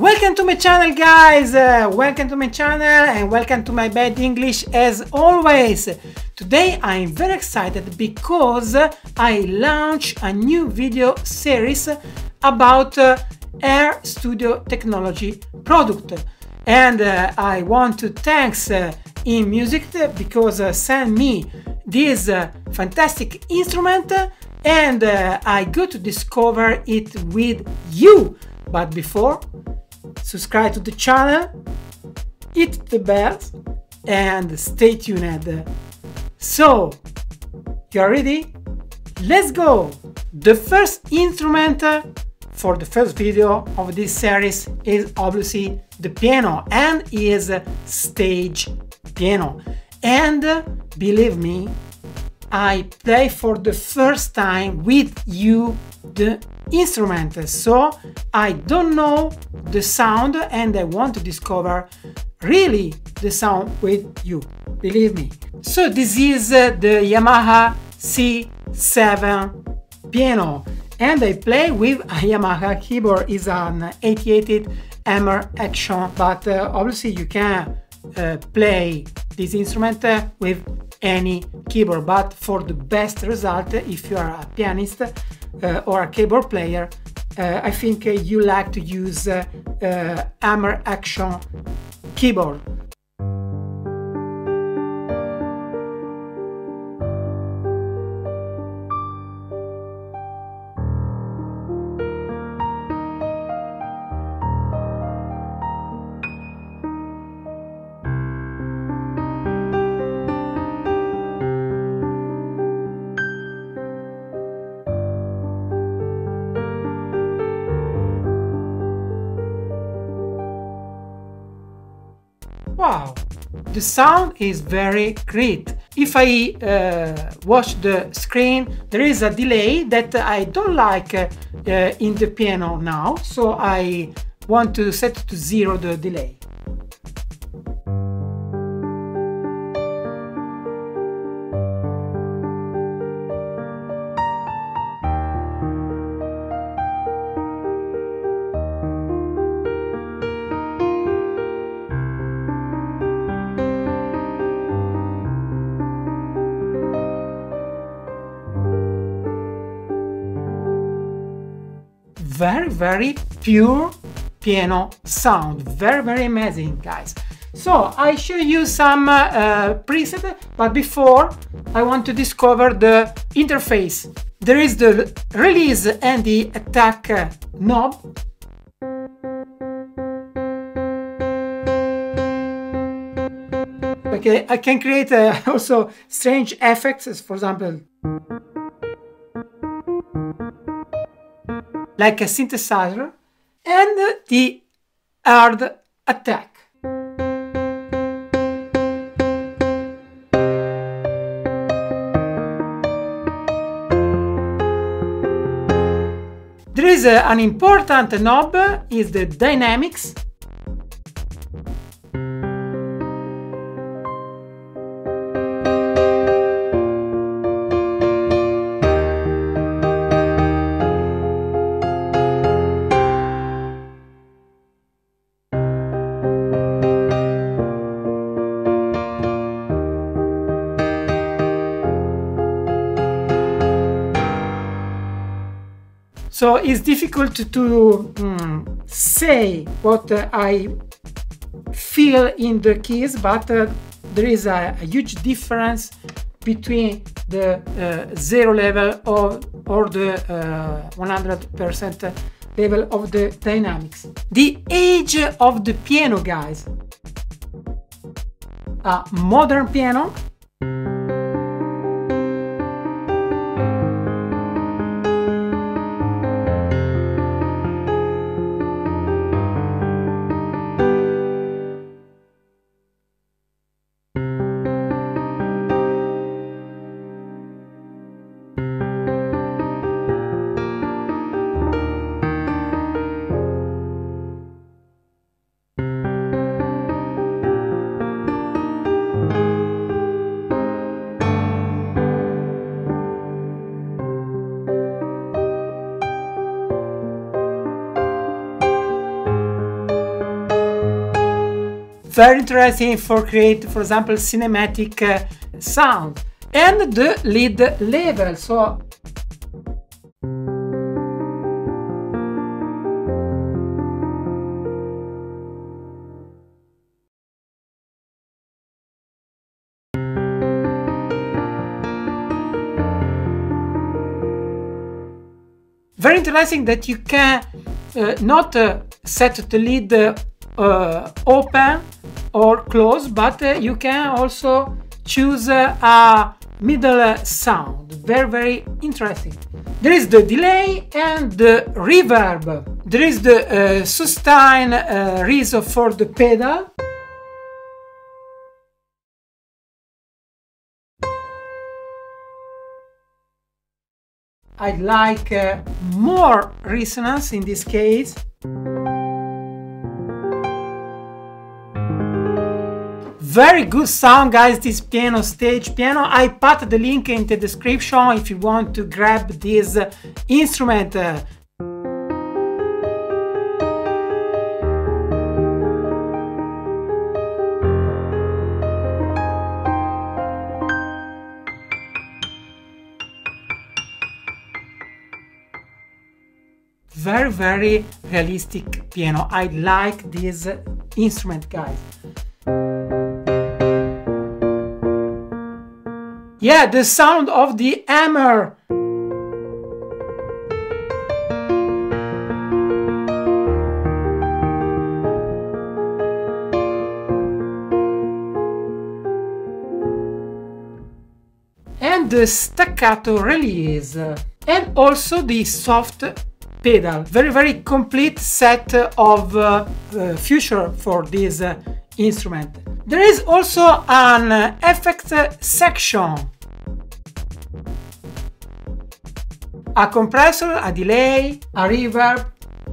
Welcome to my channel guys! Uh, welcome to my channel and welcome to my bad English as always! Today I'm very excited because I launch a new video series about uh, Air Studio Technology product and uh, I want to thanks uh, because uh, send me this uh, fantastic instrument and uh, I got to discover it with you. But before, subscribe to the channel, hit the bell and stay tuned. So, you are ready? Let's go! The first instrument for the first video of this series is obviously the piano and is stage piano. And believe me, I play for the first time with you the instrument, so I don't know the sound and I want to discover really the sound with you, believe me. So this is uh, the Yamaha C7 piano and I play with a Yamaha keyboard is an 88 hammer action but uh, obviously you can uh, play this instrument uh, with any keyboard but for the best result if you are a pianist uh, or a keyboard player uh, I think uh, you like to use uh, hammer action keyboard Wow, the sound is very great. If I uh, watch the screen, there is a delay that I don't like uh, in the piano now, so I want to set to zero the delay. Very very pure piano sound. Very very amazing guys. So I show you some uh, uh, preset but before I want to discover the interface. There is the release and the attack uh, knob. Okay I can create uh, also strange effects for example like a synthesizer, and the hard attack. There is uh, an important knob, is the dynamics, So it's difficult to um, say what uh, I feel in the keys, but uh, there is a, a, huge difference between the uh, zero level of, or the 100% uh, level of the dynamics. The age of the piano, guys. A modern piano very interesting for create, for example, cinematic uh, sound. And the lead level, so very interesting that you can uh, not uh, set the lead uh, open or close but uh, you can also choose uh, a middle sound. Very very interesting. There is the delay and the reverb. There is the uh, sustain uh, for the pedal. I'd like uh, more resonance in this case. Very good sound guys, this piano stage piano. I put the link in the description if you want to grab this uh, instrument. Uh. very very realistic piano i like this instrument guys yeah the sound of the hammer and the staccato release and also the soft pedal. Very, very complete set of uh, uh, future for this uh, instrument. There is also an effect section. A compressor, a delay, a reverb,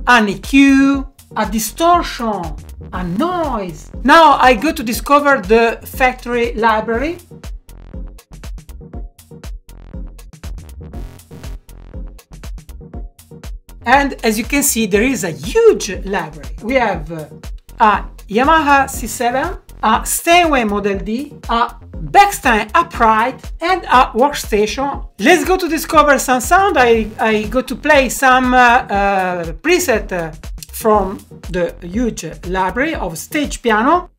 an EQ, a distortion, a noise. Now I go to discover the factory library And as you can see, there is a huge library. We have uh, a Yamaha C7, a Steinway Model D, a Bechstein upright, and a workstation. Let's go to discover some sound. I, I go to play some uh, uh, preset uh, from the huge library of stage piano.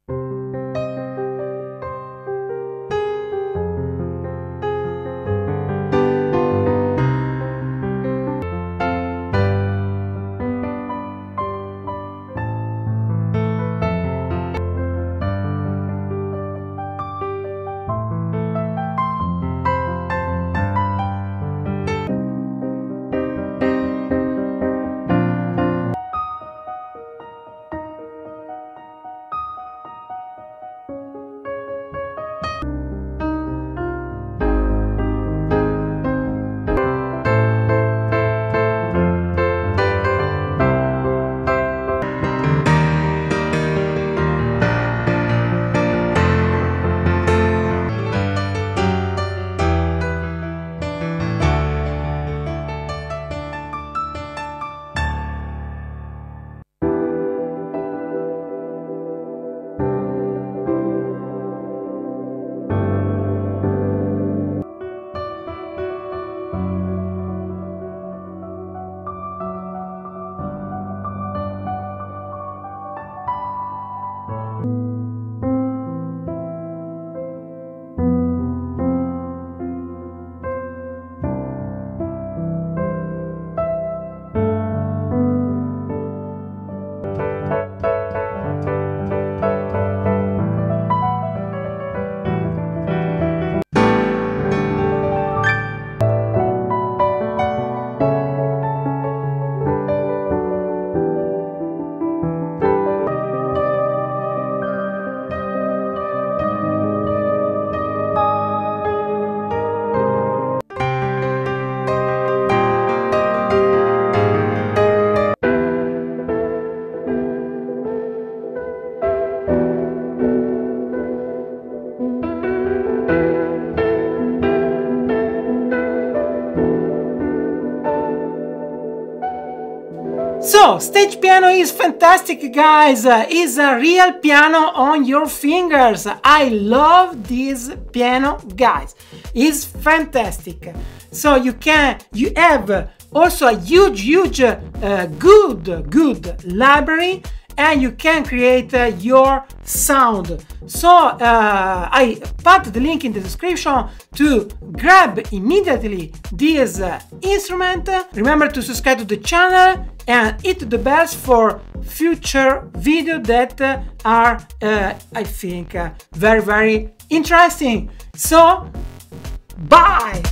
Stage piano is fantastic, guys. Uh, it's a real piano on your fingers. I love this piano, guys. It's fantastic. So you can, you have also a huge, huge, uh, good, good library and you can create uh, your sound. So uh, I put the link in the description to grab immediately this uh, instrument. Remember to subscribe to the channel and hit the bells for future videos that uh, are, uh, I think, uh, very, very interesting. So, bye!